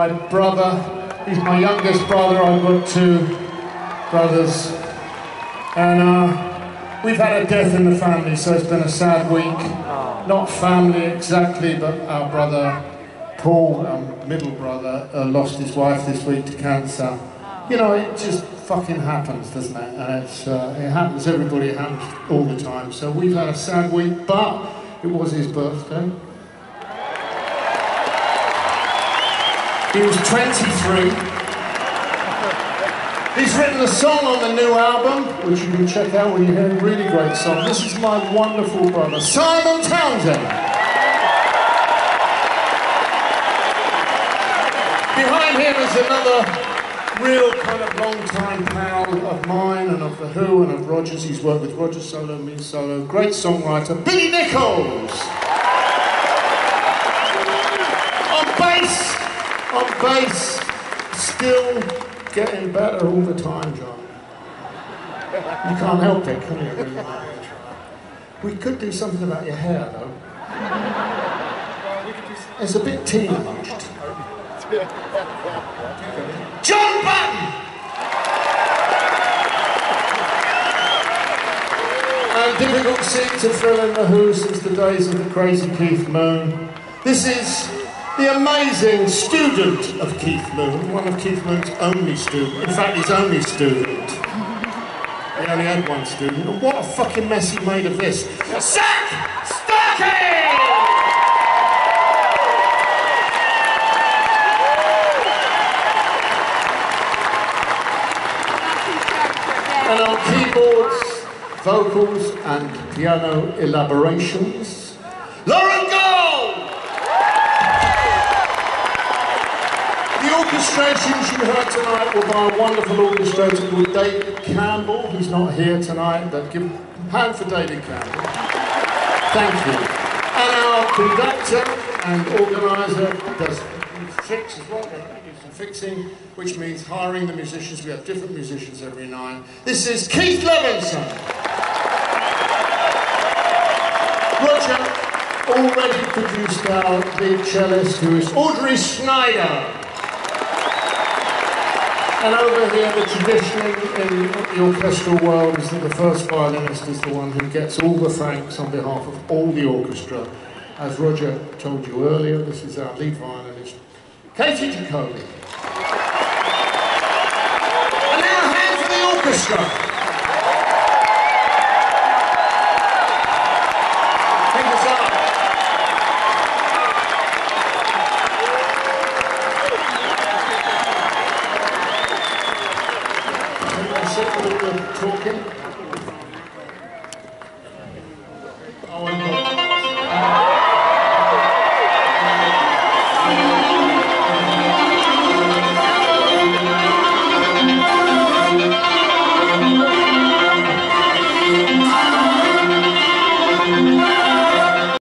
My brother, he's my youngest brother. I've got two brothers. And uh, we've had a death in the family, so it's been a sad week. Not family exactly, but our brother Paul, our middle brother, uh, lost his wife this week to cancer. You know, it just fucking happens, doesn't it? And it's, uh, it happens, everybody, it happens all the time. So we've had a sad week, but it was his birthday. He was 23. He's written a song on the new album, which you can check out when you hear a really great song. This is my wonderful brother, Simon Townshend. Behind him is another real kind of long-time pal of mine and of The Who and of Roger's. He's worked with Roger solo, me solo. Great songwriter, Billy Nicholls! Bass, still getting better all the time, Jon. You can't help it, can you? We could do something about your hair, though. It's a bit teenaged. Jon Button! A difficult seat to fill in the Who since the days of the crazy Keith Moon. This is the amazing student of Keith Moon, one of Keith Moon's only students, in fact his only student. He only had one student, and what a fucking mess he made of this. Zak Starkey! And on keyboards, vocals and piano elaborations, The orchestrations you heard tonight were by a wonderful orchestrator called David Campbell. He's not here tonight, but give a hand for David Campbell. Thank you. And our conductor and organiser does tricks as well fixing, which means hiring the musicians. We have different musicians every night. This is Keith Levenson. Roger already produced our lead cellist, who is Audrey Schneider. And over here, the tradition in the orchestral world is that the first violinist is the one who gets all the thanks on behalf of all the orchestra. As Roger told you earlier, this is our lead violinist, Katie Jacoby. orchestra. Take